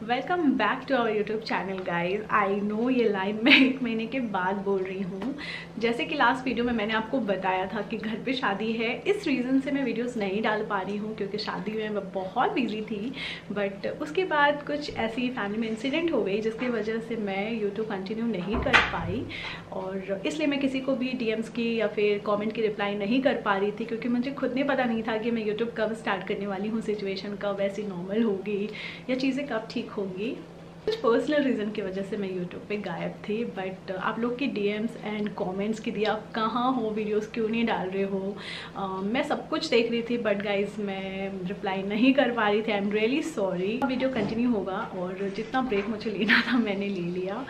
Welcome back to our YouTube channel guys I know ये line मैं एक महीने के बाद बोल रही हूँ। जैसे कि लास्ट वीडियो में मैंने आपको बताया था कि घर पे शादी है, इस रीज़न से मैं वीडियोस नहीं डाल पा रही हूँ, क्योंकि शादी में मैं बहुत बिज़ी थी। बट उसके बाद कुछ ऐसी फैमिली में इंसिडेंट हो गई जिसकी वजह से मैं यूट्यूब कंटिन्यू नहीं कर पाई। और इसलिए मैं किसी को भी डी की या फिर कॉमेंट की रिप्लाई नहीं कर पा रही थी, क्योंकि मुझे खुद नहीं पता नहीं था कि मैं यूट्यूब कब स्टार्ट करने वाली हूँ सिचुएशन कब ऐसी नॉर्मल होगी, या चीज़ें कब ठीक होंगी। कुछ पर्सनल रीज़न की वजह से मैं यूट्यूब पे गायब थी बट आप लोग की डीएम्स एंड कमेंट्स की दिया आप कहाँ हो? वीडियोस क्यों नहीं डाल रहे हो? Uh, मैं सब कुछ देख रही थी बट गाइज़ मैं रिप्लाई नहीं कर पा रही थी। I am really sorry video continue होगा और जितना ब्रेक मुझे लेना था मैंने ले लिया।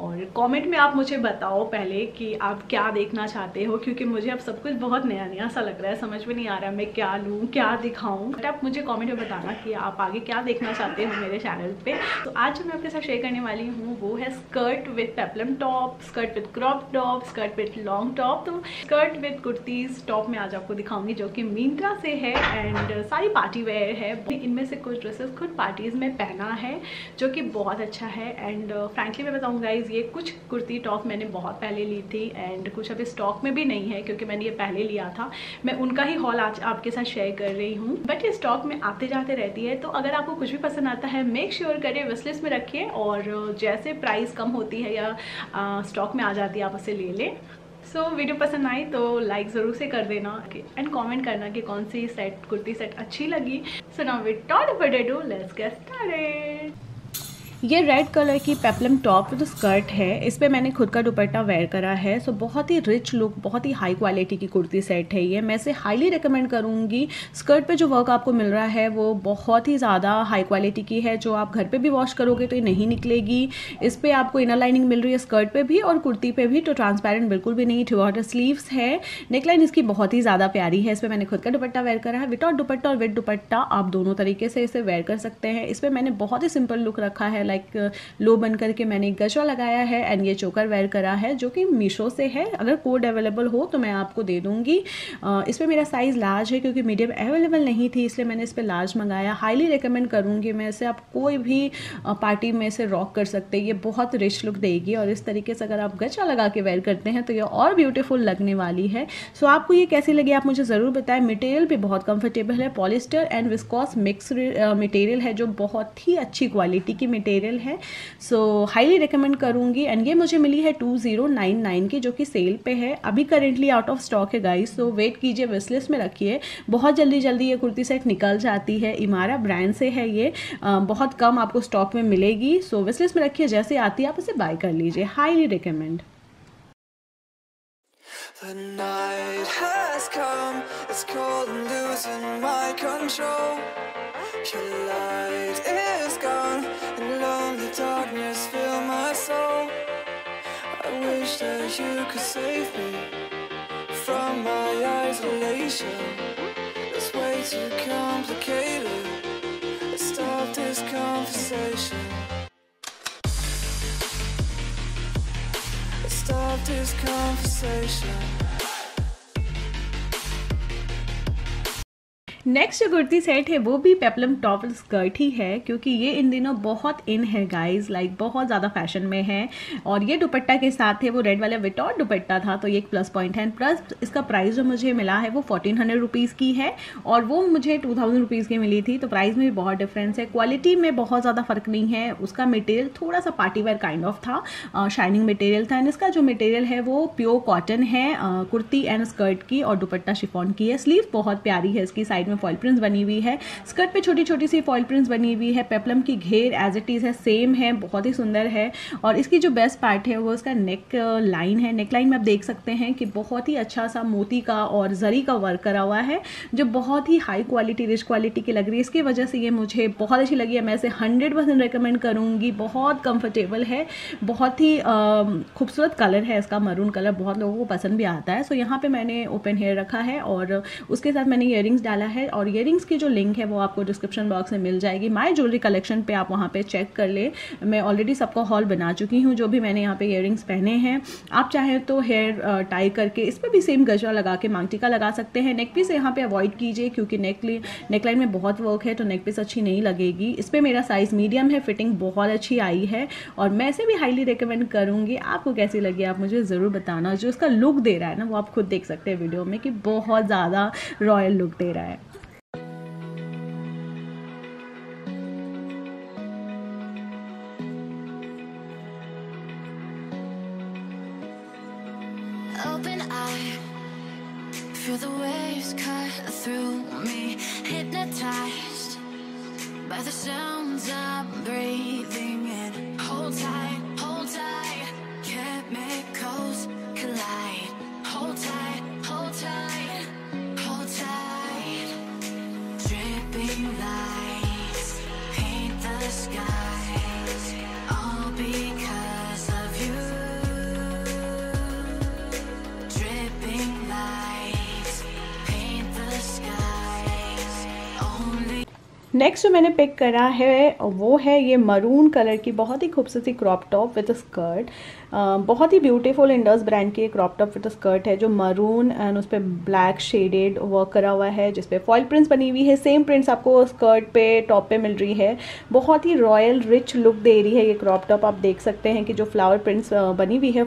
और कमेंट में आप मुझे बताओ पहले कि आप क्या देखना चाहते हो, क्योंकि मुझे अब सब कुछ बहुत नया नया सा लग रहा है, समझ में नहीं आ रहा मैं क्या लूँ, क्या दिखाऊँ। बट आप मुझे कमेंट में बताना कि आप आगे क्या देखना चाहते हो मेरे चैनल पे। तो आज जो मैं आपके साथ शेयर करने वाली हूँ, वो है skirt with peplum top skirt with crop top skirt with long top तो स्कर्ट विथ कुर्तीज टॉप में आज आपको दिखाऊँगी, जो कि मिंत्रा से है एंड सारी पार्टी वेयर है। इनमें से कुछ ड्रेसेस खुद पार्टीज़ में पहना है, जो कि बहुत अच्छा है। एंड फ्रेंकली मैं बताऊँगा ये कुछ कुर्ती टॉप मैंने बहुत पहले ली थी एंड कुछ अभी स्टॉक में भी नहीं है क्योंकि मैंने ये पहले लिया था। मैं उनका ही हॉल आज आपके साथ शेयर कर रही हूँ। बट ये स्टॉक में आते जाते रहती है तो अगर आपको कुछ भी पसंद आता है मेक श्योर करिए विसलिस्ट में रखिए और जैसे प्राइस कम होती है या स्टॉक में आ जाती है आप उसे ले लें। सो so, वीडियो पसंद आई तो लाइक ज़रूर से कर देना एंड कमेंट करना कि कौन सी सेट कुर्ती सेट अच्छी लगी। So now with that but do let's get started ये रेड कलर की पेपलम टॉप विद स्कर्ट है, इस पर मैंने खुद का दुपट्टा वेयर करा है। सो बहुत ही रिच लुक बहुत ही हाई क्वालिटी की कुर्ती सेट है ये। मैं इसे हाईली रिकमेंड करूँगी। स्कर्ट पे जो वर्क आपको मिल रहा है, वो बहुत ही ज़्यादा हाई क्वालिटी की है, जो आप घर पे भी वॉश करोगे तो ये नहीं निकलेगी। इस पर आपको इनर लाइनिंग मिल रही है स्कर्ट पे भी और कुर्ती पे भी तो ट्रांसपेरेंट बिल्कुल भी नहीं वाटर स्लीव्स है। नेकलाइन इसकी बहुत ही ज़्यादा प्यारी है, इस पर मैंने खुद का दुपट्टा वेयर करा है। विदाउट दुपट्टा और विद दुपट्टा, आप दोनों तरीके से इसे वेयर कर सकते हैं। इस पर मैंने बहुत ही सिंपल लुक रखा है लाइक लो बन करके मैंने एक गजरा लगाया है एंड ये चोकर वेयर करा है, जो कि मीशो से है। अगर कोड अवेलेबल हो तो मैं आपको दे दूँगी। इस पर मेरा साइज़ लार्ज है क्योंकि मीडियम अवेलेबल नहीं थी, इसलिए मैंने इस पर लार्ज मंगाया। हाईली रिकमेंड करूँगी मैं इसे। आप कोई भी पार्टी में इसे रॉक कर सकते हैं। ये बहुत रिच लुक देगी और इस तरीके से अगर आप गजा लगा के वेयर करते हैं तो ये और ब्यूटीफुल लगने वाली है। सो आपको ये कैसी लगी आप मुझे ज़रूर बताएँ। मटेरियल भी बहुत कंफर्टेबल है। Polyester and viscose mix material है जो बहुत ही अच्छी क्वालिटी की मटेरियल है। सो हाईली रिकमेंड करूँगी। एंड ये मुझे मिली है टू ज़ीरो नाइन नाइन की जो कि सेल पे है। अभी करेंटली आउट ऑफ़ स्टॉक है गाइस सो वेट कीजिए विसलिस्ट में रखिए। बहुत जल्दी जल्दी ये कुर्ती सेट निकल जाती है। इमारा ब्रांड से है ये। आ, बहुत कम आपको स्टॉक में मिलेगी। सो विसलिस्ट में रखिए। जैसे आती है आप उसे बाय कर लीजिए। Highly recommend The night has come, it's cold and losing my control. Your light is gone, wish that you could save me from my isolation. It's way too complicated. Let's stop this conversation. stop this conversation next जो kurti set है, वो भी peplum top skirt ही है, क्योंकि ये इन दिनों बहुत इन है गाइस लाइक बहुत ज़्यादा फ़ैशन में है. और ये दुपट्टा के साथ है वो रेड वाला विटॉट दुपट्टा था तो ये एक प्लस पॉइंट है. प्लस इसका प्राइस जो मुझे मिला है, वो फोर्टीन हंड्रेड रुपीज़ की है. और वो मुझे टू थाउज़ेंड रुपीज़ की मिली थी तो प्राइस में भी बहुत डिफरेंस है. क्वालिटी में बहुत ज़्यादा फ़र्क नहीं है. उसका मटेरियल थोड़ा सा पार्टी वेयर काइंड ऑफ़ था. शाइनिंग मटेरियल था. एंड इसका जो मटेरियल है, वो प्योर कॉटन है कुर्ती एंड स्कर्ट की और दुपट्टा शिफॉन की है. स्लीव बहुत प्यारी है, इसकी साइड में फॉइल प्रिंट्स बनी हुई है। स्कर्ट पे छोटी छोटी सी फॉइल प्रिंट्स बनी हुई है। पेपलम की घेर एज इट इज़ है सेम है बहुत ही सुंदर है। और इसकी जो बेस्ट पार्ट है वो इसका नेक लाइन है। नेक लाइन में आप देख सकते हैं कि बहुत ही अच्छा सा मोती का और जरी का वर्क करा हुआ है जो बहुत ही हाई क्वालिटी रिच क्वालिटी की लग रही है। इसकी वजह से ये मुझे बहुत अच्छी लगी है। मैं इसे हंड्रेड परसेंट रिकमेंड करूँगी। बहुत कम्फर्टेबल है। बहुत ही um, खूबसूरत कलर है इसका। मरून कलर बहुत लोगों को पसंद भी आता है। सो यहाँ पर मैंने ओपन हेयर रखा है और उसके साथ मैंने इयर डाला है। है और इयर की जो लिंक है वो आपको डिस्क्रिप्शन बॉक्स में मिल जाएगी। माई ज्वेलरी कलेक्शन पे आप वहाँ पे चेक कर ले। मैं ऑलरेडी सबका हॉल बना चुकी हूँ, जो भी मैंने यहाँ पे इयर पहने हैं। आप चाहें तो हेयर टाई करके इस पर भी सेम गजरा लगा के मांग टीका लगा सकते हैं। नेक पीस यहाँ पर अवॉइड कीजिए, क्योंकि नेक नेकलाइन में बहुत वर्क है तो नेक पीस अच्छी नहीं लगेगी। इस पर मेरा साइज़ मीडियम है फिटिंग बहुत अच्छी आई है और मैं इसे भी हाईली रिकमेंड करूँगी। आपको कैसी लगी आप मुझे ज़रूर बताना। जो इसका लुक दे रहा है ना, वो आप खुद देख सकते हैं वीडियो में कि बहुत ज़्यादा रॉयल लुक दे रहा है। The sounds I'm breathing in. Hold tight, hold tight. Chemicals collide. Hold tight, hold tight, hold tight. Dripping lights paint the skies next जो मैंने पिक करा है, वो है ये मरून कलर की बहुत ही खूबसूरती क्रॉप टॉप विद स्कर्ट बहुत ही ब्यूटीफुल इंडस ब्रांड की क्रॉप टॉप विद स्कर्ट है, जो मरून एंड उस पर ब्लैक शेडेड वर्क करा हुआ है जिसपे फॉइल प्रिंट्स बनी हुई है। सेम प्रिंट्स आपको स्कर्ट पे टॉप पे मिल रही है। बहुत ही रॉयल रिच लुक दे रही है ये क्रॉप टॉप आप देख सकते हैं कि जो फ्लावर प्रिंट्स बनी हुई है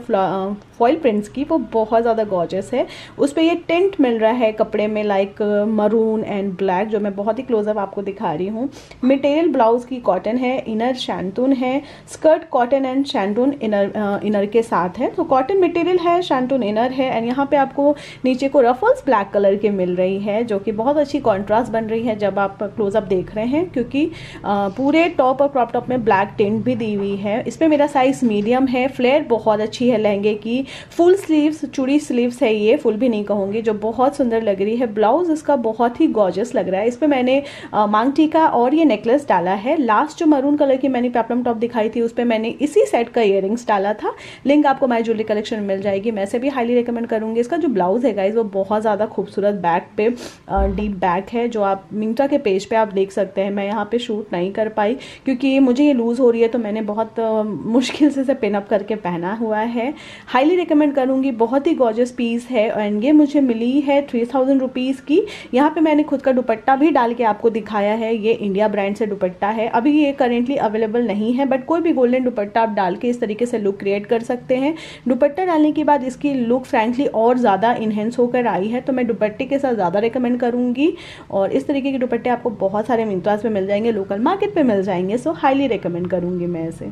फॉइल प्रिंट्स की, वो बहुत ज़्यादा गॉर्जस है। उस पर ये टेंट मिल रहा है कपड़े में लाइक मरून एंड ब्लैक जो मैं बहुत ही क्लोजअप आपको दिखा रही हूँ। मटेरियल ब्लाउज की कॉटन है इनर शैंटून है। Skirt cotton and shantoon inner inner के साथ है। तो कॉटन मटेरियल है शैंटून इनर है एंड यहाँ पे आपको नीचे को रफल्स ब्लैक कलर के मिल रही है, जो कि बहुत अच्छी कॉन्ट्रास्ट बन रही है जब आप क्लोजअप देख रहे हैं, क्योंकि पूरे टॉप और क्रॉप टॉप में ब्लैक टेंट भी दी हुई है। इसमें मेरा साइज़ मीडियम है फ्लेयर बहुत अच्छी है लहंगे की। फुल स्लीव्स चूड़ी स्लीव्स है ये फुल भी नहीं कहूँगी, जो बहुत सुंदर लग रही है। ब्लाउज इसका बहुत ही गॉर्जस लग रहा है। इस पर मैंने मांग टीका और ये नेकलेस डाला है। लास्ट जो मरून कलर की मैंने पेपलम टॉप दिखाई थी, उस पर मैंने इसी सेट का इयर डाला था। लिंक आपको माई ज्वेलरी कलेक्शन मिल जाएगी। मैं से भी हाईली रिकमेंड करूँगी। इसका जो ब्लाउज है गाइज़ वो बहुत ज़्यादा खूबसूरत बैक पे डीप बैक है, जो आप मिंट्रा के पेज पे आप देख सकते हैं। मैं यहाँ पे शूट नहीं कर पाई, क्योंकि मुझे ये लूज़ हो रही है तो मैंने बहुत मुश्किल से इसे पिनअप करके पहना हुआ है। हाईली रिकमेंड करूँगी। बहुत ही गॉर्जस पीस है एंड ये मुझे मिली है थ्री थाउज़ेंड रुपीज़ की। यहाँ पे मैंने खुद का दुपट्टा भी डाल के आपको दिखाया है। ये इंडिया ब्रांड से दुपट्टा है। अभी ये करेंटली अवेलेबल नहीं है बट कोई भी गोल्डन दुपट्टा आप डाल के इस तरीके से लुक क्रिएट कर सकते हैं। दुपट्टा डालने के बाद इसकी लुक फ्रेंकली और ज़्यादा इन्हेंस होकर आई है तो मैं दुपट्टे के साथ ज़्यादा रिकमेंड करूँगी। और इस तरीके के दुपट्टे आपको बहुत सारे मिंत्रास में मिल जाएँगे लोकल मार्केट पे मिल जाएँगे सो हाईली रिकमेंड करूँगी मैं इसे।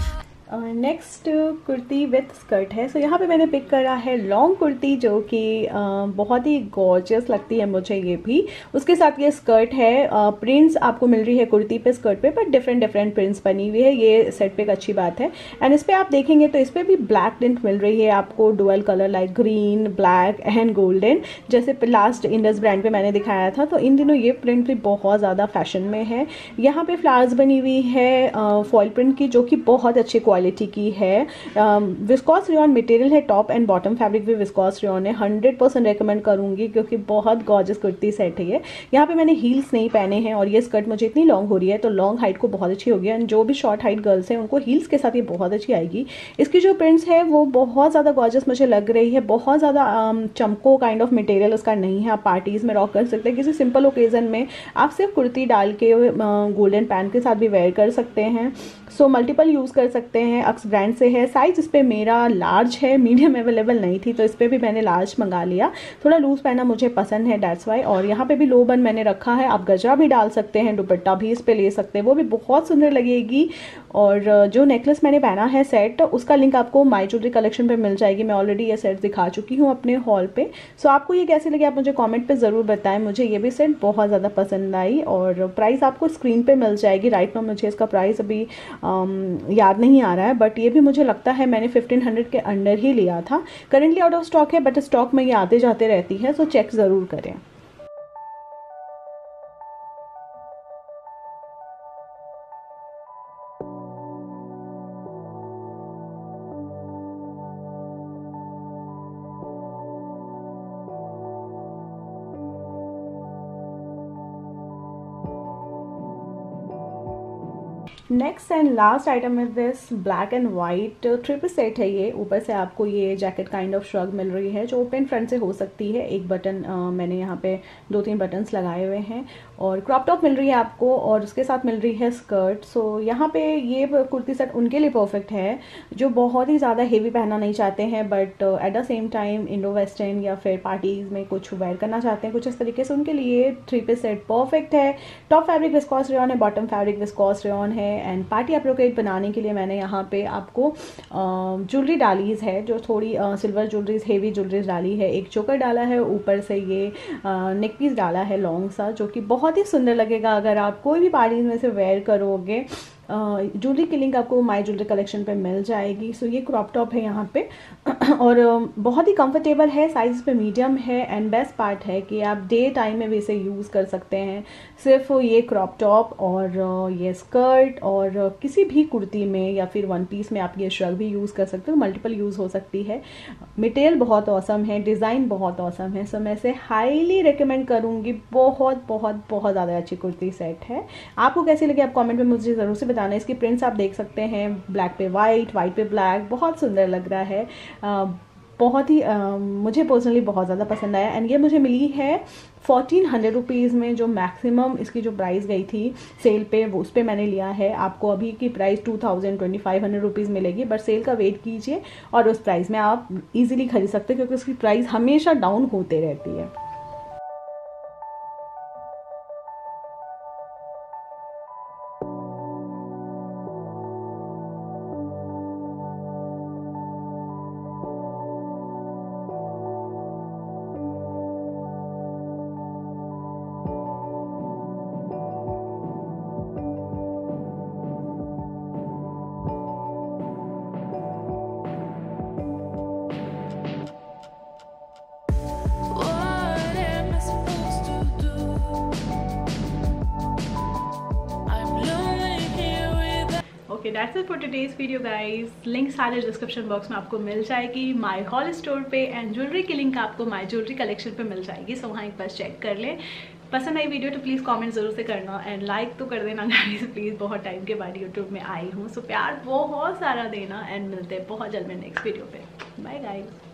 Next kurti with skirt है। सो so, यहाँ पे मैंने पिक करा है लॉन्ग कुर्ती जो कि बहुत ही गॉर्जियस लगती है मुझे ये भी। उसके साथ ये स्कर्ट है। प्रिंट्स आपको मिल रही है कुर्ती पे स्कर्ट पे बट डिफरेंट डिफरेंट प्रिंट्स बनी हुई है। ये सेट पे एक अच्छी बात है। एंड इस पर आप देखेंगे तो इस पर भी ब्लैक प्रिंट मिल रही है आपको। Dual colour like green black and golden जैसे लास्ट इंडस ब्रांड पर मैंने दिखाया था तो इन दिनों ये प्रिंट भी बहुत ज़्यादा फ़ैशन में है। यहाँ पर फ्लावर्स बनी हुई है uh, प्रिंट की जो कि बहुत अच्छी क्वालिटी क्वालिटी की है। विस्कॉस रियन मटेरियल है टॉप एंड बॉटम फैब्रिक भी विस्कॉस रियन है। हंड्रेड परसेंट रिकमेंड करूँगी क्योंकि बहुत गॉर्जस कुर्ती सेट है ये। यहाँ पे मैंने हील्स नहीं पहने हैं और ये स्कर्ट मुझे इतनी लॉन्ग हो रही है तो लॉन्ग हाइट को बहुत अच्छी होगी एंड जो भी शॉर्ट हाइट गर्ल्स हैं उनको हील्स के साथ ये बहुत अच्छी आएगी। इसकी जो प्रिंट्स है वो बहुत ज़्यादा गॉर्जस मुझे लग रही है। बहुत ज़्यादा चमको काइंड ऑफ़ मटेरियल उसका नहीं है। आप पार्टीज़ में रॉक कर सकते हैं। किसी सिंपल ओकेज़न में आप सिर्फ़ कुर्ती डाल के गोल्डन पैन के साथ भी वेयर कर सकते हैं। सो मल्टीपल यूज़ कर सकते हैं। अक्स ब्रांड से है साइज़ इस पर मेरा लार्ज है मीडियम अवेलेबल नहीं थी तो इस पर भी मैंने लार्ज मंगा लिया। थोड़ा लूज़ पहना मुझे पसंद है डैट्स वाई और यहाँ पे भी लो बन मैंने रखा है, आप गजरा भी डाल सकते हैं, दुपट्टा भी इस पर ले सकते हैं, वो भी बहुत सुंदर लगेगी। और जो नेकलेस मैंने पहना है सेट उसका लिंक आपको माई ज्वेलरी कलेक्शन पर मिल जाएगी। मैं ऑलरेडी ये सेट दिखा चुकी हूँ अपने हॉल पे। सो आपको ये कैसे लगे आप मुझे कमेंट पे ज़रूर बताएँ। मुझे ये भी सेट बहुत ज़्यादा पसंद आई और प्राइस आपको स्क्रीन पे मिल जाएगी। राइट में मुझे इसका प्राइस अभी आम, याद नहीं आ रहा है बट ये भी मुझे लगता है मैंने फिफ्टीन के अंडर ही लिया था। करेंटली आउट ऑफ़ स्टॉक है बट स्टॉक में ये आते जाते रहती है सो चेक ज़रूर करें। Next and last item is this black and white trip set है ये। ऊपर से आपको ये जैकेट काइंड ऑफ़ श्रग मिल रही है जो ओपन फ्रंट से हो सकती है। एक बटन uh, मैंने यहाँ पे दो तीन बटन्स लगाए हुए हैं और क्रॉप टॉप मिल रही है आपको और उसके साथ मिल रही है स्कर्ट सो यहाँ पे ये कुर्ती सेट उनके लिए परफेक्ट है जो बहुत ही ज़्यादा हेवी पहनना नहीं चाहते हैं but at the same time Indo western या फिर पार्टीज़ में कुछ वेयर करना चाहते हैं कुछ इस तरीके से उनके लिए थ्री पीस सेट परफेक्ट है। टॉप फैब्रिक विस्कॉस रेन है बॉटम फैब्रिक विस्कॉस रेन है एंड पार्टी अप्रोकेट बनाने के लिए मैंने यहाँ पे आपको ज्वेलरी डालीज है, जो थोड़ी सिल्वर ज्वेलरीज हेवी ज्वेलरीज डाली है। एक चोकर डाला है, ऊपर से ये नेक पीस डाला है लॉन्ग सा, जो कि बहुत ही सुंदर लगेगा। अगर आप कोई भी पार्टी में से वेयर करोगे ज्वेलरी की लिंक आपको माई ज्वेलरी कलेक्शन पे मिल जाएगी। सो ये क्रॉप टॉप है यहाँ पे। और बहुत ही कंफर्टेबल है साइज़ पे मीडियम है एंड बेस्ट पार्ट है कि आप डे टाइम में भी इसे यूज़ कर सकते हैं। सिर्फ़ ये क्रॉप टॉप और ये स्कर्ट और किसी भी कुर्ती में या फिर वन पीस में आप ये श्रग भी यूज़ कर सकते हो। मल्टीपल यूज़ हो सकती है। मटेरियल बहुत औसम है डिज़ाइन बहुत औसम है। सो मैं इसे हाईली रिकमेंड करूँगी। बहुत बहुत बहुत ज़्यादा अच्छी कुर्ती सेट है। आपको कैसी लगी आप कॉमेंट में मुझे ज़रूर से बताना इसकी प्रिंट्स आप देख सकते हैं। ब्लैक पे वाइट वाइट पे ब्लैक बहुत सुंदर लग रहा है। बहुत ही मुझे पर्सनली बहुत ज़्यादा पसंद आया। एंड ये मुझे मिली है फोर्टीन हंड्रेड रुपीज़ में जो मैक्सिमम इसकी जो प्राइस गई थी सेल पे, वो उस पर मैंने लिया है। आपको अभी की price two thousand twenty five hundred rupees मिलेगी। बट सेल का वेट कीजिए और उस प्राइस में आप इजीली खरीद सकते हैं क्योंकि उसकी प्राइस हमेशा डाउन होते रहती है। Okay that's it for today's video guys link सारे डिस्क्रिप्शन बॉक्स में आपको मिल जाएगी। माय हॉल स्टोर पे एंड ज्वेलरी की लिंक आपको माय ज्वेलरी कलेक्शन पे मिल जाएगी सो वहाँ एक बार चेक कर लें। पसंद आई वीडियो तो प्लीज़ कमेंट ज़रूर से करना एंड लाइक तो कर देना गाइस प्लीज़ बहुत टाइम के बाद यूट्यूब में आई हूँ। सो प्यार बहुत सारा देना एंड मिलते हैं बहुत जल्द में नेक्स्ट वीडियो पे। Bye guys